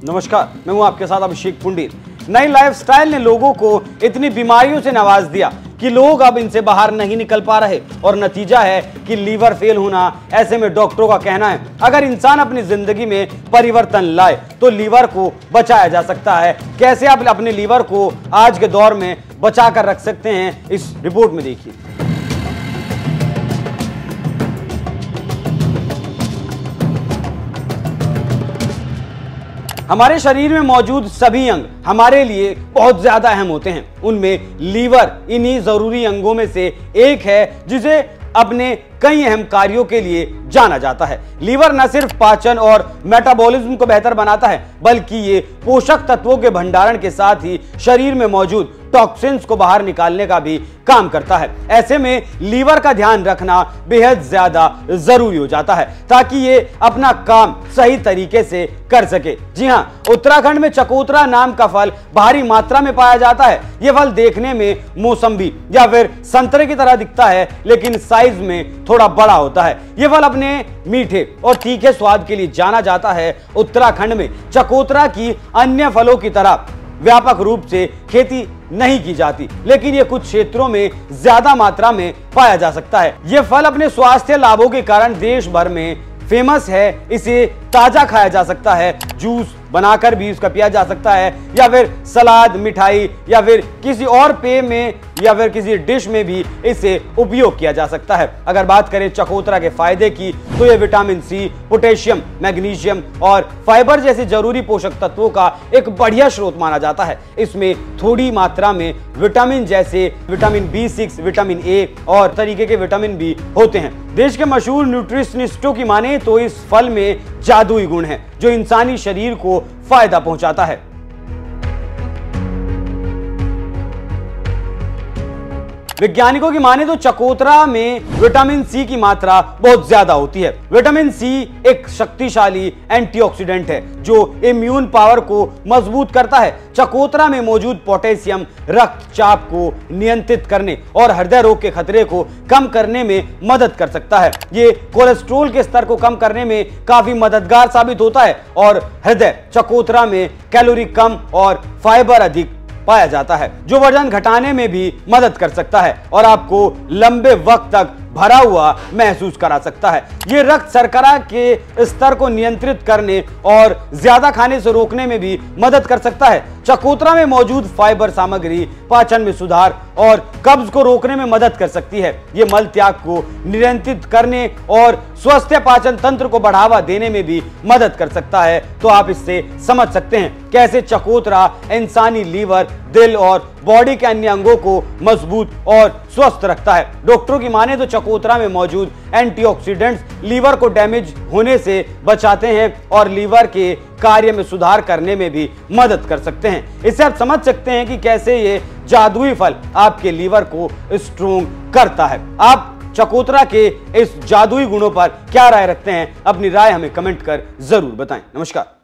नमस्कार, मैं हूँ आपके साथ अभिषेक पुंडीर नई लाइफस्टाइल ने लोगों को इतनी बीमारियों से नवाज़ दिया कि लोग अब इनसे बाहर नहीं निकल पा रहे और नतीजा है कि लीवर फेल होना, ऐसे में डॉक्टरों का कहना है, अगर इंसान अपनी ज़िंदगी में परिवर्तन लाए तो लीवर को बचाया जा सकता है। कैसे आप अपने लीवर को आज के दौर में बचा कर रख सकते हैं, इस रिपोर्ट में देखिए। हमारे शरीर में मौजूद सभी अंग हमारे लिए बहुत ज़्यादा अहम होते हैं। उनमें लीवर, इन्हीं ज़रूरी अंगों में से एक है जिसे अपने कई अहम कार्यों के लिए जाना जाता है। लीवर न सिर्फ़ पाचन और मेटाबॉलिज्म को बेहतर बनाता है, बल्कि ये पोषक तत्वों के भंडारण के साथ ही शरीर में मौजूद टॉक्सिन्स को बाहर निकालने का भी काम करता है। ऐसे में लीवर का ध्यान रखना बेहद ज़्यादा ज़रूरी हो जाता है, ताकि ये अपना काम सही तरीके से कर सके। जी हाँ उत्तराखंड में चकोतरा नाम का फल भारी मात्रा में पाया जाता है। यह फल देखने में मौसम्बी या फिर संतरे की तरह दिखता है, लेकिन साइज़ में थोड़ा बड़ा होता है। यह फल अपने मीठे और तीखे स्वाद के लिए जाना जाता है उत्तराखंड में। चकोतरा की अन्य फलों की तरह व्यापक रूप से खेती नहीं की जाती, लेकिन ये कुछ क्षेत्रों में ज़्यादा मात्रा में पाया जा सकता है। ये फल अपने स्वास्थ्य लाभों के कारण देश भर में फ़ेमस है। इसे ताज़ा खाया जा सकता है। जूस बनाकर भी उसका पिया जा सकता है, या फिर सलाद, मिठाई, या फिर किसी और पेय में, या फिर किसी डिश में भी इसे उपयोग किया जा सकता है। अगर बात करें चकोतरा के फ़ायदे की तो ये विटामिन सी, पोटेशियम, मैग्नीशियम और फाइबर जैसे ज़रूरी पोषक तत्वों का एक बढ़िया स्रोत माना जाता है। इसमें थोड़ी मात्रा में विटामिन जैसे vitamin B six, vitamin A और तरीके के विटामिन भी होते हैं। देश के मशहूर न्यूट्रिशनिस्टों की माने तो इस फल में जादुई गुण है। जो इंसानी शरीर को फ़ायदा पहुंचाता है। वैज्ञानिकों की माने तो चकोतरा में विटामिन सी की मात्रा बहुत ज़्यादा होती है। विटामिन सी एक शक्तिशाली एंटीऑक्सीडेंट है, जो इम्यून पावर को मज़बूत करता है। चकोतरा में मौजूद पोटेशियम रक्तचाप को नियंत्रित करने और हृदय रोग के खतरे को कम करने में मदद कर सकता है। ये कोलेस्ट्रोल के स्तर को कम करने में काफ़ी मददगार साबित होता है और हृदय चकोतरा में कैलोरी कम और फाइबर अधिक पाया जाता है, जो वज़न घटाने में भी मदद कर सकता है और आपको लंबे वक्त तक भरा हुआ महसूस करा सकता है। ये रक्त शर्करा के स्तर को नियंत्रित करने और ज़्यादा खाने से रोकने में भी मदद कर सकता है। चकोतरा में मौजूद फाइबर सामग्री पाचन में सुधार और कब्ज को रोकने में मदद कर सकती है। ये मल त्याग को नियंत्रित करने और स्वस्थ पाचन तंत्र को बढ़ावा देने में भी मदद कर सकता है। तो आप इससे समझ सकते हैं, कैसे चकोतरा इंसानी लीवर दिल और बॉडी के अन्य अंगों को मज़बूत और स्वस्थ रखता है। डॉक्टरों की माने तो चकोतरा में मौजूद एंटीऑक्सीडेंट्स लीवर को डैमेज होने से बचाते हैं और लीवर के कार्य में सुधार करने में भी मदद कर सकते हैं। इससे आप समझ सकते हैं कि कैसे ये जादुई फल आपके लीवर को स्ट्रोंग करता है। आप चकोतरा के इस जादुई गुणों पर क्या राय रखते हैं, अपनी राय हमें कमेंट कर ज़रूर बताएँ। नमस्कार।